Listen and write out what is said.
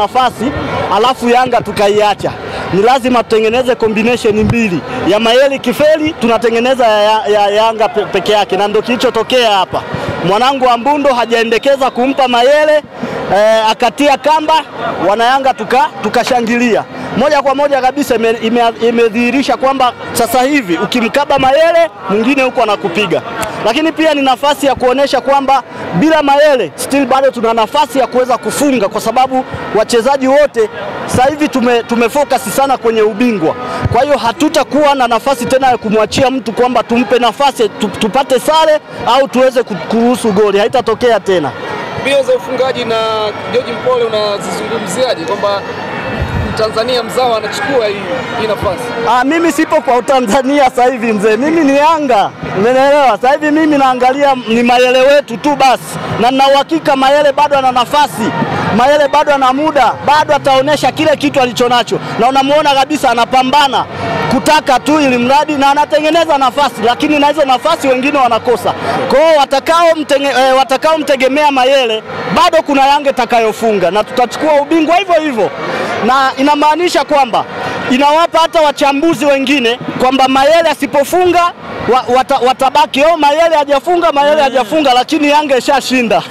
nafasi alafu Yanga tukaiacha. Ni lazima tutengeneze combination mbili ya Mayele kifeli, tunatengeneza ya, ya Yanga pe, peke yake, na ndio kilichotokea hapa. Mwanangu wa Mbundo hajaendekeza kumpa Mayele eh, akatia kamba, wanayanga tuka tukashangilia moja kwa moja kabisa. Imedhihirisha ime, ime kwamba sasa hivi ukimkaba Mayele mwingine huko anakupiga, lakini pia ni nafasi ya kuonesha kwamba bila Mayele still bado tuna nafasi ya kuweza kufunga, kwa sababu wachezaji wote sasa hivi tume, tumefocus sana kwenye ubingwa. Kwa hiyo hatutakuwa na nafasi tena ya kumwachia mtu kwamba tumpe nafasi tupate sare au tuweze kuruhusu goli, haitatokea tena. Mbio za ufungaji na George Mpole unazizungumziaje kwamba Tanzania mzawa anachukua hii, nafasi? Ah, mimi sipo kwa Tanzania sasa hivi mzee, mimi ni Yanga, umeelewa? Sasa hivi mimi naangalia ni Mayele wetu tu basi, na nina uhakika Mayele bado ana nafasi, Mayele bado ana muda, bado ataonyesha kile kitu alichonacho, na unamuona kabisa anapambana kutaka tu ili mradi na anatengeneza nafasi, lakini na hizo nafasi wengine wanakosa. Kwa hiyo watakao mtenge, e, watakao mtegemea Mayele bado kuna Yanga itakayofunga. Na tutachukua ubingwa hivyo hivyo, na inamaanisha kwamba inawapa hata wachambuzi wengine kwamba Mayele asipofunga watabaki wata, watabaki oh, Mayele hajafunga, Mayele hajafunga, lakini Yanga ishashinda.